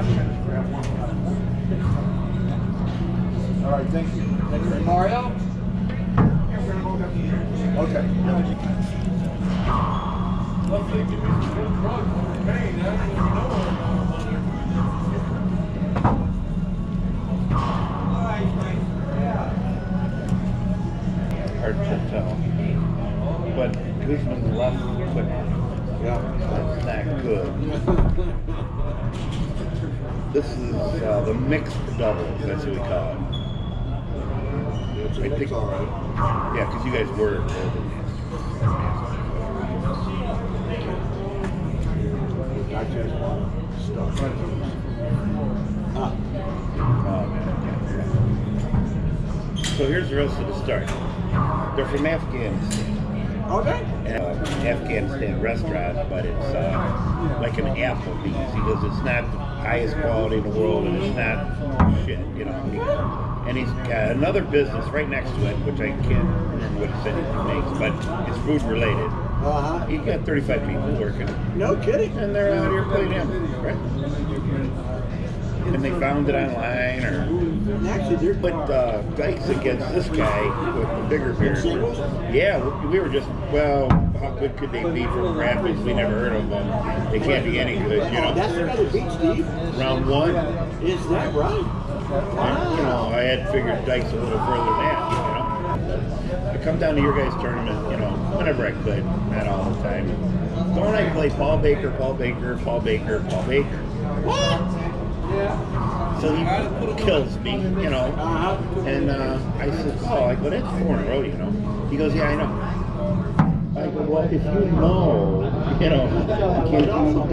All right, thank you. Thank you. Mario? Okay. Hard to tell. But Guzman's left foot, that's not good. This is uh, the mixed doubles, that's what we call it. I think, all right. yeah, because you guys were just stuff. Ah, Oh, man. So here's the rest of the start. They're from Afghanistan. Okay. uh, Afghanistan restaurant, but it's uh, like an Applebee's. because it's not the highest quality in the world, and it's not shit, you know. And he's got another business right next to it, which I can't remember what said he makes, but it's food related. Uh-huh. He's got 35 people working, No kidding. and they're out here playing him, right? And they found it online, or but uh, Dykes against this guy with the bigger beard. Yeah, we- we were just well. How good could they be from Rapids? We never heard of them. They can't be any good, you Oh, that's the know. guy beat Steve? Round one, Is that right? you know, I had figured Dykes a little further than that, you know. I come down to your guys' tournament, you know, whenever I could, not all the time. Don't I play Paul Baker, Paul Baker, Paul Baker, Paul Baker? What? So he kills me, you know. And uh, I said, oh, I go, that's four in a row, you know. He goes, yeah, I know. I go, well, if you know, you know, you don't